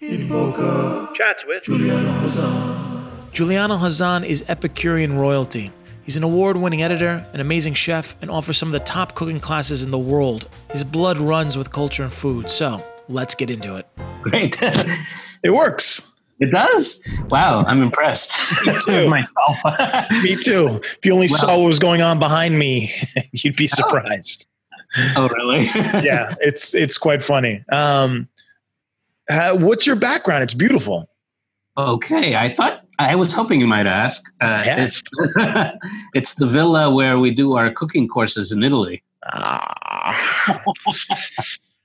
In Bocca. Chats with Giuliano Hazan. Giuliano Hazan is Epicurean royalty. He's an award winning editor, an amazing chef, and offers some of the top cooking classes in the world. His blood runs with culture and food, so let's get into it. Great. It works. it does? Wow, I'm impressed Me too. myself. Me too. If you only Wow. saw what was going on behind me, you'd be surprised. oh, really? yeah, it's it's quite funny. Um, uh, what's your background? It's beautiful. Okay, I thought I was hoping you might ask. Uh, Yes. it's, it's the villa where we do our cooking courses in Italy. Ah.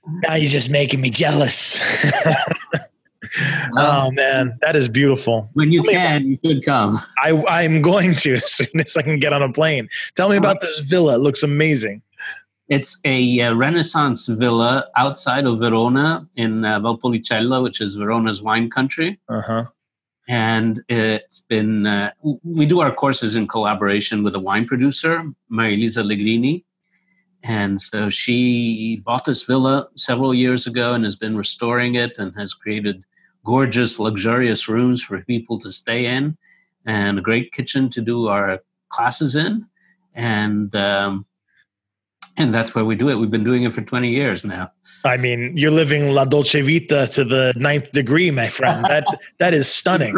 now you're just making me jealous. oh man, that is beautiful. When you Tell can, you should come. I I'm going to as soon as I can get on a plane. Tell me about this villa. It looks amazing. It's a uh, Renaissance villa outside of Verona in uh, Valpolicella, which is Verona's wine country. Uh huh. and it's been, uh, we do our courses in collaboration with a wine producer Marilisa Allegrini and so she bought this villa several years ago and has been restoring it and has created gorgeous luxurious rooms for people to stay in and a great kitchen to do our classes in and um, and that's where we do it we've been doing it for 20 years now I mean, you're living la dolce vita to the ninth degree, my friend. That that is stunning.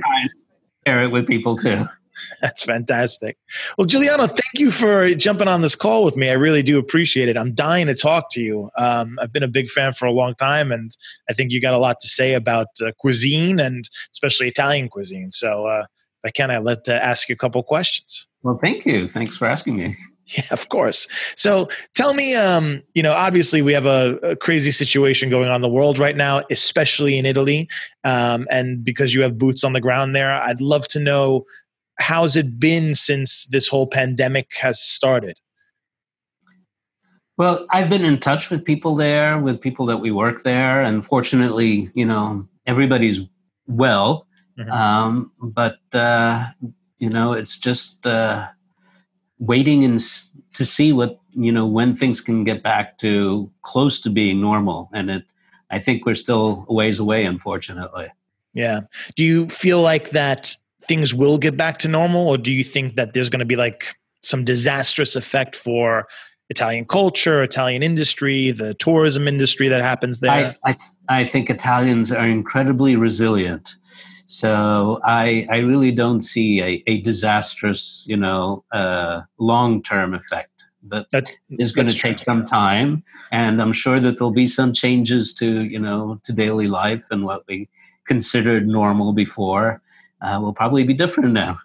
Share it with people too That's fantastic. Well, Giuliano, thank you for jumping on this call with me. I really do appreciate it. I'm dying to talk to you. Um, I've been a big fan for a long time, and I think you got a lot to say about uh, cuisine and especially Italian cuisine. So, uh, if I can, I'd like to ask you a couple questions. well thank you thanks for asking me Yeah, of course. So tell me, um, you know, obviously we have a, a crazy situation going on in the world right now, especially in Italy. Um, and because you have boots on the ground there, I'd love to know how's it been since this whole pandemic has started? Well, I've been in touch with people there, with people that we work there, and fortunately, you know, everybody's well. Mhm. Um, but uh, you know, it's just uh, waiting and to see what you know when things can get back to close to being normal, and it. I think we're still a ways away, unfortunately. Yeah. Do you feel like that things will get back to normal, or do you think that there's going to be like some disastrous effect for Italian culture, Italian industry, the tourism industry that happens there? I, I, I think Italians are incredibly resilient. So I, I really don't see a, a disastrous, you know, uh, long term effect. But That- it's going to that's true. take some time, and I'm sure that there'll be some changes to, you know, to daily life and what we considered normal before. Uh, will probably be different now.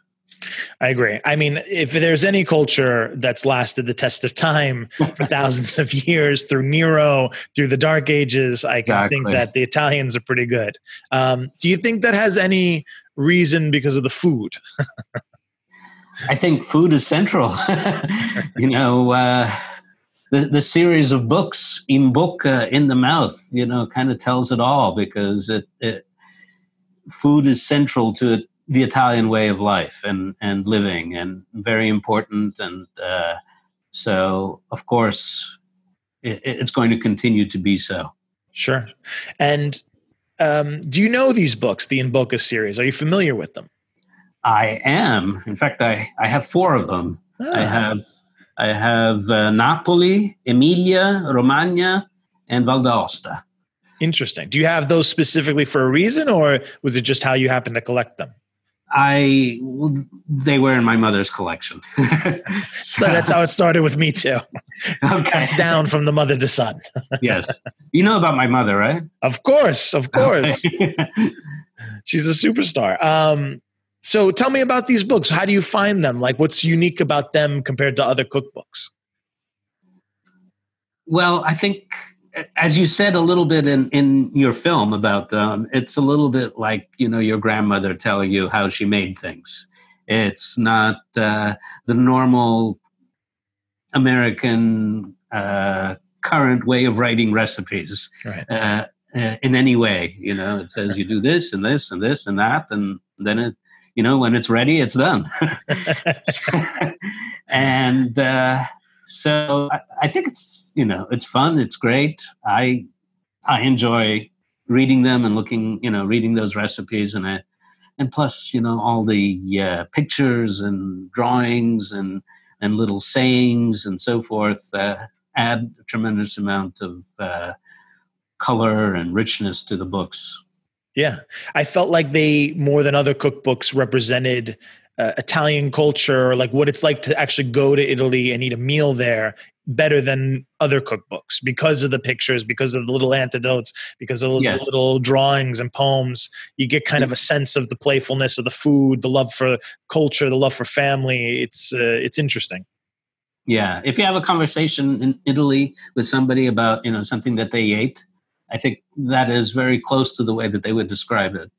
I agree. I mean, if there's any culture that's lasted the test of time for thousands of years through Nero, through the Dark Ages, I can think that the Italians are pretty good. Um, do you think that has any reason because of the food? I think food is central. you know, uh, the the series of books In Bocca uh, in the mouth, you know, kind of tells it all because it, it food is central to it, the Italian way of life and and living, and very important. And uh, so, of course, it, it's going to continue to be so. Sure. And um, do you know these books, the In Bocca series? Are you familiar with them? I am, in fact, I I have four of them. I Ah, have I have uh, Napoli, Emilia, Romagna, and Val d'Aosta. Interesting. Do you have those specifically for a reason, or was it just how you happened to collect them? I they were in my mother's collection. So that's how it started with me too. okay. Passed down from the mother to son. yes, you know about my mother, right? Of course, of course. Okay. She's a superstar. Um, so tell me about these books. How do you find them? Like, what's unique about them compared to other cookbooks? well, I think, as you said a little bit in in your film about them, it's a little bit like you know your grandmother telling you how she made things. It's not uh, the normal American uh, current way of writing recipes. Right. uh, uh, in any way. You know, it says you do this and this and this and that, and then it, you know, when it's ready, it's done. and uh, so I, I think it's you know it's fun, it's great. I I enjoy reading them and looking, you know, reading those recipes, and I, and plus, you know, all the uh, pictures and drawings and and little sayings and so forth uh, add a tremendous amount of uh, color and richness to the books. Yeah, I felt like they more than other cookbooks represented uh, Italian culture, like what it's like to actually go to Italy and eat a meal there, better than other cookbooks because of the pictures, because of the little antidotes, because of the little drawings and poems. You get kind of a sense of the playfulness of the food, the love for culture, the love for family. It's uh, it's interesting. Yeah, if you have a conversation in Italy with somebody about you know something that they ate, I think that is very close to the way that they would describe it.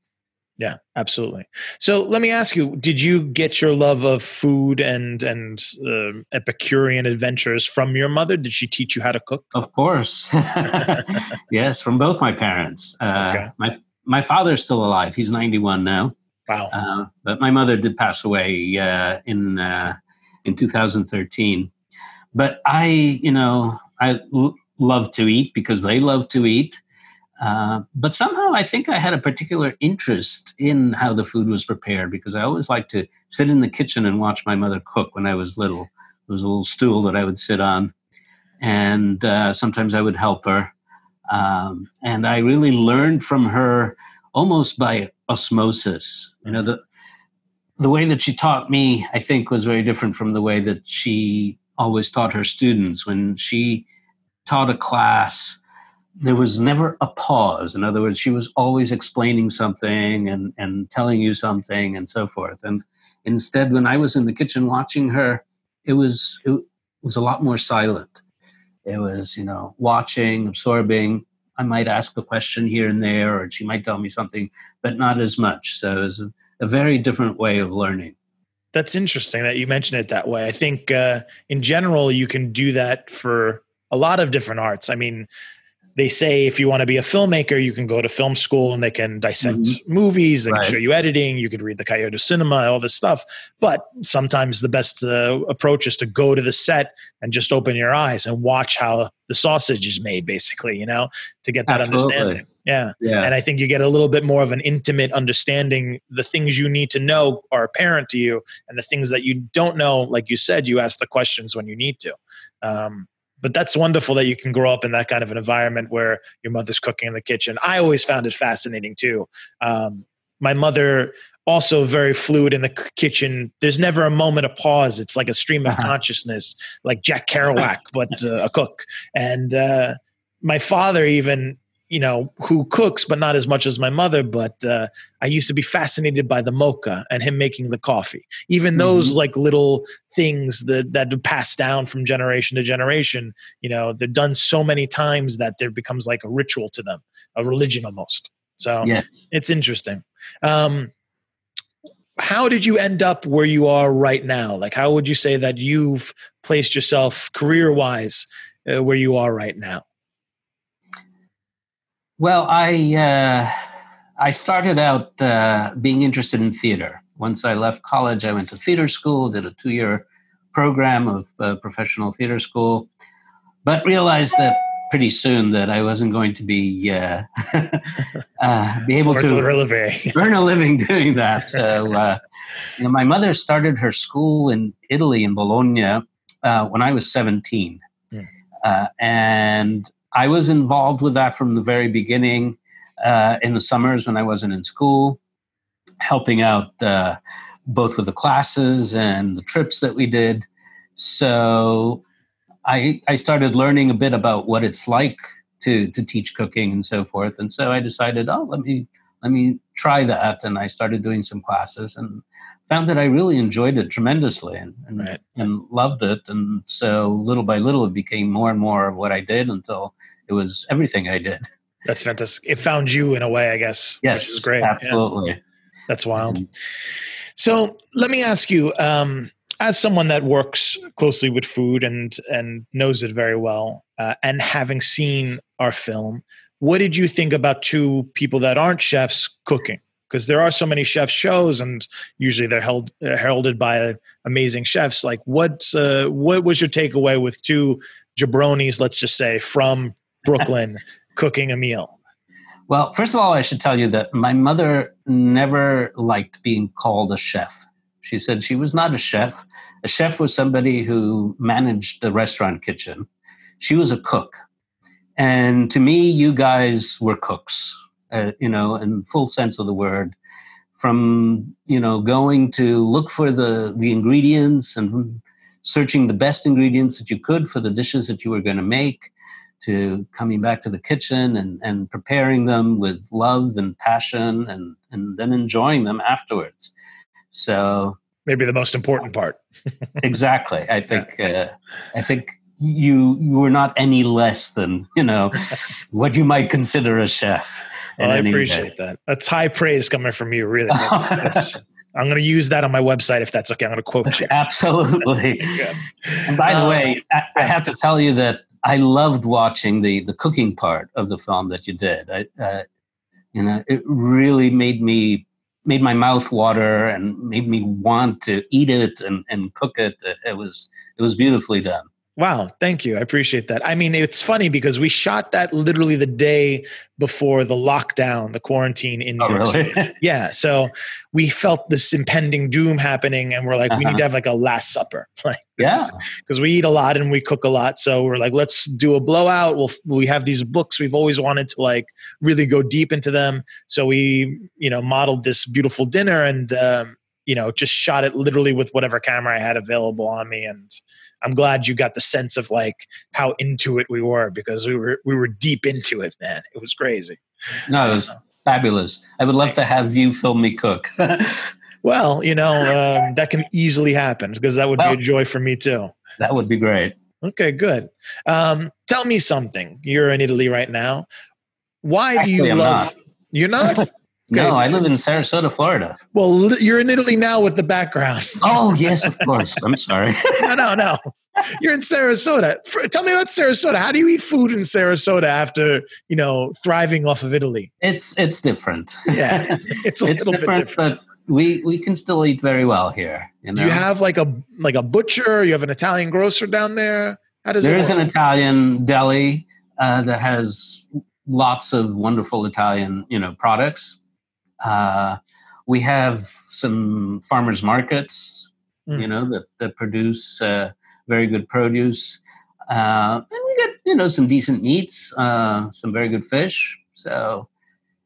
Yeah, absolutely. So let me ask you: Did you get your love of food and and uh, Epicurean adventures from your mother? Did she teach you how to cook? Of course, yes, from both my parents. Uh, okay. My my father's still alive; he's ninety one now. Wow! Uh, but my mother did pass away uh, in uh, in two thousand thirteen. But I, you know, I l- love to eat because they love to eat. Uh, but somehow I think I had a particular interest in how the food was prepared because I always liked to sit in the kitchen and watch my mother cook when I was little. There was a little stool that I would sit on, and uh, sometimes I would help her. Um, and I really learned from her almost by osmosis. You know, the the way that she taught me, I think, was very different from the way that she always taught her students. When she taught a class, there was never a pause. In other words, she was always explaining something and, and telling you something and so forth. And instead, when I was in the kitchen watching her, it was it was a lot more silent. It was, you know, watching, absorbing. I might ask a question here and there, or she might tell me something, but not as much. So it was a, a very different way of learning. That's interesting that you mention it that way. I think uh, in general, you can do that for a lot of different arts. I mean, they say if you want to be a filmmaker, you can go to film school and they can dissect mm-hmm. movies, they right. can show you editing, you could read the du Cinema, all this stuff. But sometimes the best uh, approach is to go to the set and just open your eyes and watch how the sausage is made, basically, you know, to get that Absolutely. understanding. Yeah. yeah. And I think you get a little bit more of an intimate understanding. The things you need to know are apparent to you, and the things that you don't know, like you said, you ask the questions when you need to. Um, but that's wonderful that you can grow up in that kind of an environment where your mother's cooking in the kitchen. I always found it fascinating too. Um, my mother also very fluid in the kitchen. There's never a moment of pause. It's like a stream of uh-huh. consciousness, like Jack Kerouac, but uh, a cook. And uh, my father even you know, who cooks, but not as much as my mother. But uh, I used to be fascinated by the mocha and him making the coffee. Even those mm-hmm. like little things that that pass down from generation to generation. You know, they're done so many times that there becomes like a ritual to them, a religion almost. So yeah. it's interesting. Um, how did you end up where you are right now? Like, how would you say that you've placed yourself career wise uh, where you are right now? Well, I uh, I started out uh, being interested in theater. Once I left college, I went to theater school, did a two year program of uh, professional theater school, but realized that pretty soon that I wasn't going to be uh, uh, be able to earn a living doing that. So, uh, you know, my mother started her school in Italy in Bologna when I was seventeen, mm. and I was involved with that from the very beginning uh, in the summers when I wasn't in school, helping out uh, both with the classes and the trips that we did. So I, I started learning a bit about what it's like to, to teach cooking and so forth. And so I decided, oh, let me let me try that. And I started doing some classes and found that I really enjoyed it tremendously and, and, right. and, loved it. And so little by little, it became more and more of what I did until it was everything I did. That's fantastic. It found you in a way, I guess. Yes, which is great. Absolutely. Yeah. That's wild. Mm-hmm. So let me ask you, um, as someone that works closely with food and and knows it very well, uh, and having seen our film, what did you think about two people that aren't chefs cooking? because there are so many chef shows and usually they're held uh, heralded by uh, amazing chefs like what uh, what was your takeaway with two jabronis let's just say from brooklyn cooking a meal Well, first of all, I should tell you that my mother never liked being called a chef. She said she was not a chef. A chef was somebody who managed the restaurant kitchen. She was a cook. And to me, you guys were cooks, uh, you know, in full sense of the word. From, you know, going to look for the, the ingredients and searching the best ingredients that you could for the dishes that you were going to make to coming back to the kitchen and, and preparing them with love and passion and, and then enjoying them afterwards. So maybe the most important part. exactly. I think uh, I think you you were not any less than you know what you might consider a chef. Well, I appreciate that. That's high praise coming from you. Really, that's, that's, I'm going to use that on my website if that's okay. I'm going to quote you. Absolutely. and by the um, way, I, I, have to tell you that I loved watching the the cooking part of the film that you did. I, uh, you know, it really made me made my mouth water and made me want to eat it and, and cook it. It was it was beautifully done. Wow, thank you. I appreciate that. I mean, it's funny because we shot that literally the day before the lockdown, the quarantine in New oh, York really? City. Yeah, so we felt this impending doom happening, and we're like, uh-huh. we need to uh-huh. have like a Last Supper, like yeah, because we eat a lot and we cook a lot. So we're like, let's do a blowout. We'll we have these books we've always wanted to like really go deep into them. So we you know modeled this beautiful dinner and um, you know just shot it literally with whatever camera I had available on me and I'm glad you got the sense of like how into it we were because we were we were deep into it, man. It was crazy. No, it was fabulous. I would love to have you film me cook. well, you know um, that can easily happen because that would well, be a joy for me too. That would be great. Okay, good. Um, tell me something. You're in Italy right now. Why Actually, do you love? Not. You're not. No, I live in Sarasota, Florida. Well, you're in Italy now with the background. oh, yes, of course. I'm sorry. no, no, no. You're in Sarasota. Tell me about Sarasota. How do you eat food in Sarasota after, you know, thriving off of Italy? It's it's different. Yeah. It's a it's little different, bit different. But we we can still eat very well here. You know? Do you have like a like a butcher? You have an Italian grocer down there? How does there is an Italian deli uh, that has lots of wonderful Italian, you know, products uh, we have some farmers markets, mm. you know, that, that produce uh, very good produce. Uh, and we get, you know, some decent meats, uh, some very good fish. So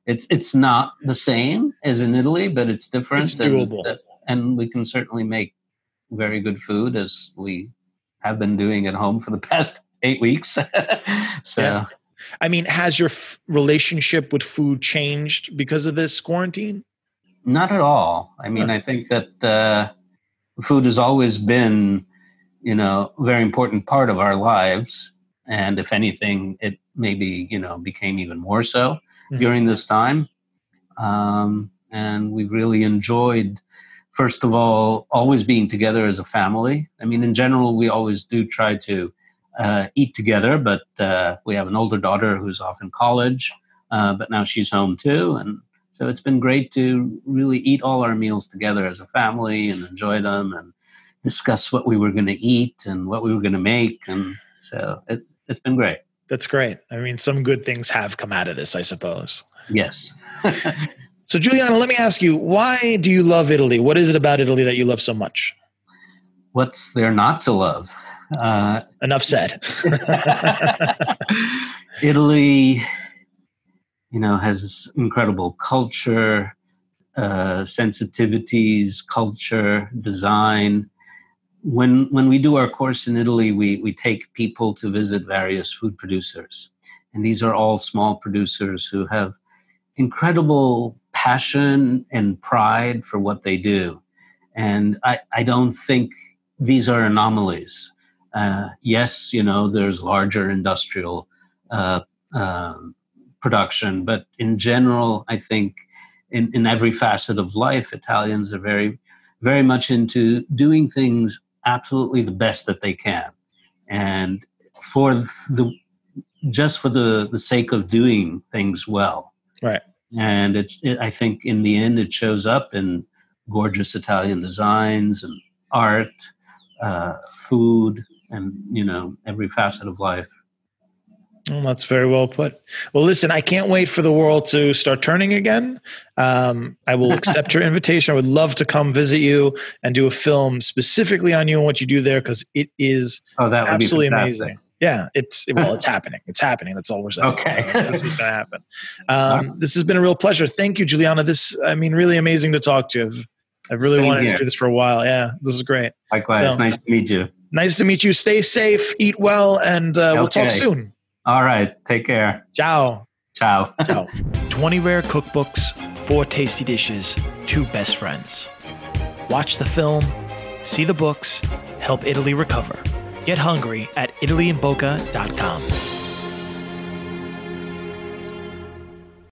it's it's not the same as in Italy, but it's different. It's doable. And, and we can certainly make very good food as we have been doing at home for the past eight weeks. so yeah. I mean, has your f- relationship with food changed because of this quarantine? Not at all. I mean, huh. I think that uh, food has always been, you know, a very important part of our lives. And if anything, it maybe, you know, became even more so mm-hmm. during this time. Um, and we've really enjoyed, first of all, always being together as a family. I mean, in general, we always do try to uh, eat together, but uh, we have an older daughter who's off in college, uh, but now she's home too. And so it's been great to really eat all our meals together as a family and enjoy them and discuss what we were going to eat and what we were going to make. And so it, it's been great. That's great. I mean, some good things have come out of this, I suppose. Yes. so, Giuliano, let me ask you why do you love Italy? What is it about Italy that you love so much? What's there not to love? Uh, Enough said. Italy, you know, has incredible culture, uh, sensitivities, culture, design. When when we do our course in Italy, we we take people to visit various food producers, and these are all small producers who have incredible passion and pride for what they do. And I, I don't think these are anomalies. Uh, yes, you know, there's larger industrial uh, uh, production, but in general, I think in, in every facet of life, Italians are very, very much into doing things absolutely the best that they can, and for the just for the the sake of doing things well. Right. And it's, it, I think in the end, it shows up in gorgeous Italian designs and art, uh, food, and you know every facet of life Well, that's very well put. Well, listen, I can't wait for the world to start turning again. Um, I will accept your invitation. I would love to come visit you and do a film specifically on you and what you do there because it is oh, that would absolutely be amazing. Yeah, it's well, it's happening. It's happening. That's all we're saying. Okay, this is going to happen. Um, this has been a real pleasure. Thank you, Giuliano. This, I mean, really amazing to talk to. I've, I've really Same wanted here. to do this for a while. Yeah, this is great. Likewise, So- nice to meet you. Nice to meet you. Stay safe, eat well, and uh, we'll talk soon. All right, take care. Ciao. Ciao. Ciao. 20 rare cookbooks, 4 tasty dishes, 2 best friends. Watch the film, see the books, help Italy recover. Get hungry at italyinbocca.com.